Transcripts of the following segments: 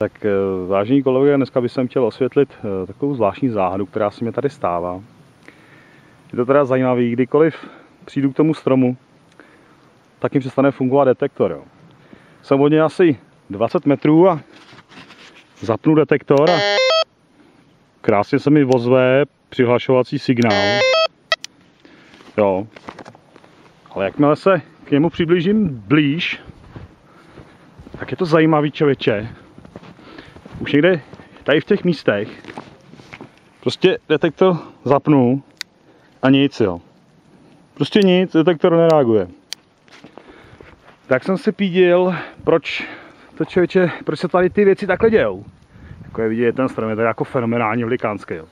Tak eh, vážení kolegové, dneska bych chtěl osvětlit eh, takovou zvláštní záhadu, která se mi tady stává. Je to teda zajímavý, kdykoliv přijdu k tomu stromu, tak jim přestane fungovat detektor. Jo. Jsem od něj asi 20 metrů a zapnu detektor a krásně se mi vozve přihlašovací signál. Jo. Ale jakmile se k němu přiblížím blíž, tak je to zajímavý člověče už někde tady v těch místech prostě detektor zapnu a nic jo. Prostě nic, detektor nereaguje. Tak jsem si pídil, proč to člověče, proč se tady ty věci takhle dějou. Jako je vidět, ten strom je tady jako fenomenálně velikánský. Jo.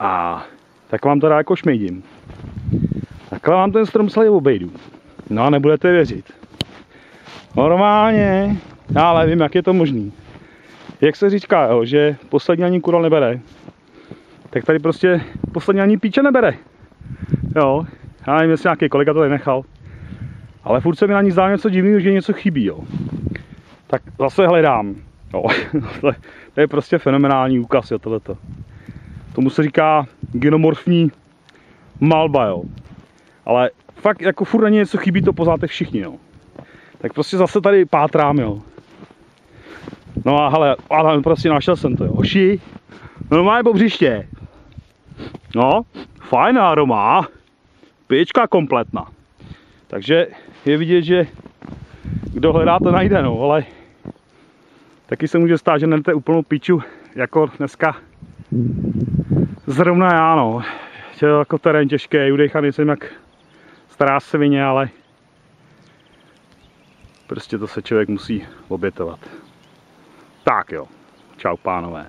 A tak vám teda jako šmejdím. Takhle vám ten strom celý obejdu. No a nebudete věřit. Normálně, ale vím, jak je to možný jak se říká, jo, že poslední ani kural nebere, tak tady prostě poslední ani píče nebere. Jo, já nevím, jestli nějaký kolega to nechal. Ale furt se mi na ní zdá něco divného, že něco chybí, jo. Tak zase hledám. Jo. to je prostě fenomenální úkaz, jo, tohleto. Tomu se říká genomorfní malba, jo. Ale fakt jako furt na něco chybí, to poznáte všichni, jo. Tak prostě zase tady pátrám, jo. No a hele, ale prostě našel jsem to, jo. Oši, normálně po břiště. No, fajn aroma. Pěčka kompletná. Takže je vidět, že kdo hledá, to najde, no, ale taky se může stát, že najdete úplnou piču, jako dneska zrovna já, no. Je jako terén těžké, udechaný jsem jak stará svině, ale prostě to se člověk musí obětovat. Tak jo, čau pánové.